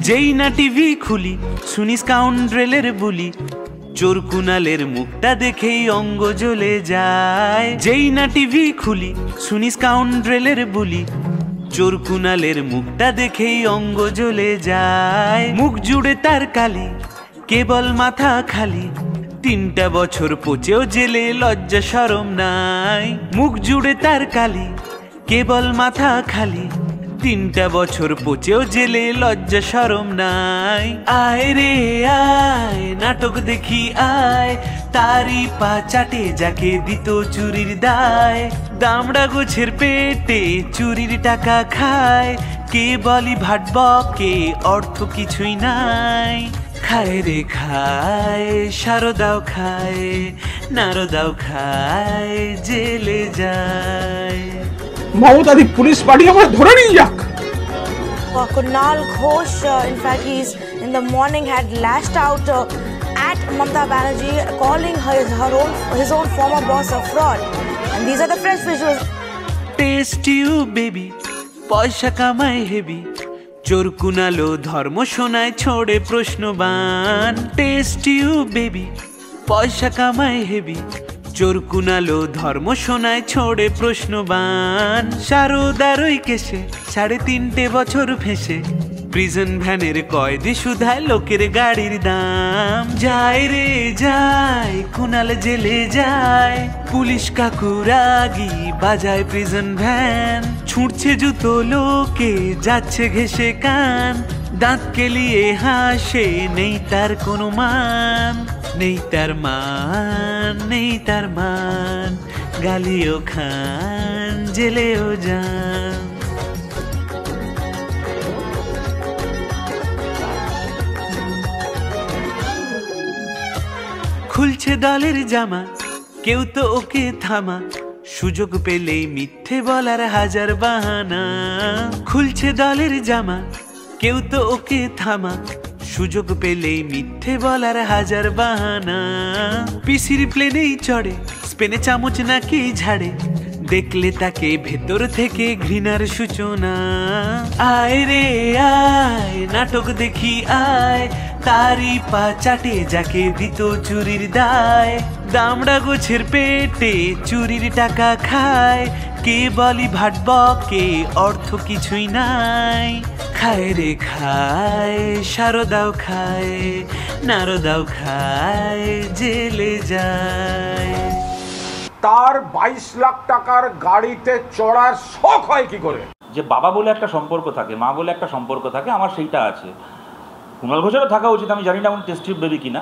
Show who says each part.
Speaker 1: যেই না টিভি খুলি, শুনিস কাউন্ড্রেলের বুলি। চোর কুনালের মুখটা দেখেই অঙ্গ জ্বলে যায়। যেই না টিভি খুলি, শুনিস কাউন্ড্রেলের বুলি। চোর কুনালের মুখটা দেখেই অঙ্গ জ্বলে যায়। মুখ জুড়ে তার কালি, কেবল মাথা খালি। তিনটা বছর পচেও জেলে লজ্জা সরম নাই। মুখ জুড়ে তার কালি, কেবল মাথা খালি। তিনটা বছর পচেও জেলে লজ্জা সরম নাই। আয় রে, আয়, নাটক দেখি আয়। তারি পা চাটে যাকে দিত চুরির দায়। দামড়া গোছের পেটে চুরির টাকা খায়। কে বলি ভাটব কে অর্থ কিছুই নাই। খায় রে খায় সারদাও খায়, নারদাও খায়, জেলে যায়।
Speaker 2: মমতাদি পুলিশ পার্টি আমার ধরে নিয়ে যাক
Speaker 3: Uh, Kunal Ghosh, uh, in fact, he's in the morning had lashed out uh, at Mamta Banerjee, calling her, her own his own former boss a fraud. And these are the fresh visuals.
Speaker 1: Test you baby পয়সা কামায় heavy চোর কুনালো ধর্ম শোনায় ছোড়ে প্রশ্নবান test you baby পয়সা কামায় heavy চোর কুনালো ধর্ম শোনায়, ছোড়ে প্রশ্নবান। সারদারই কেসে সাড়ে তিনটে বছর ফেসে। প্রিজন ভ্যানের কয়দি সুধায় লোকের গাড়ির দাম। যায় রে যায়, কুনাল জেলে যায়। পুলিশ কাকু রাগি, বাজায় প্রিজন ভ্যান ছুটছে জুতো লোকে, যাচ্ছে ঘেসে কান। দাঁত কেলিয়ে হাসে, নেই তার কোনো মান। নেই তার মান, নেই তার মান, গালিও খান, জেলেও যান। খুলছে দলের জামা, কেউ তো ওকে থামা, সুযোগ পেলেই মিথ্যে বলার হাজার বাহানা। খুলছে দলের জামা, কেউ তো ওকে থামা সুযোগ পেলেই মিথ্যে বলার হাজার বাহানা। পিসির প্লেনেই চড়ে, স্পেনে চামচ নাকি ঝাড়ে। দেখলে তাকে ভেতর থেকে ঘৃণার সূচনা। আয় রে, আয়, নাটক দেখি আয়। তারি পা চাটে যাকে দিত চুরির দায়। দামড়া গোছের পেটে চুরির টাকা খায়। কে বলি ভাটব কে অর্থ কিছুই নাই। খায় রে খায় সারদাও খায় নারদাও খায় জেলে যায়।
Speaker 2: তার বাইশ লাখ টাকার গাড়িতে চড়ার শখ হয় কি করে?
Speaker 4: যে বাবা বলে একটা সম্পর্ক থাকে মা বলে একটা সম্পর্ক থাকে আমার সেইটা আছে। কুণাল ঘোষেরও থাকা উচিত আমি জানি না উনি টেস্টি বেবি কিনা।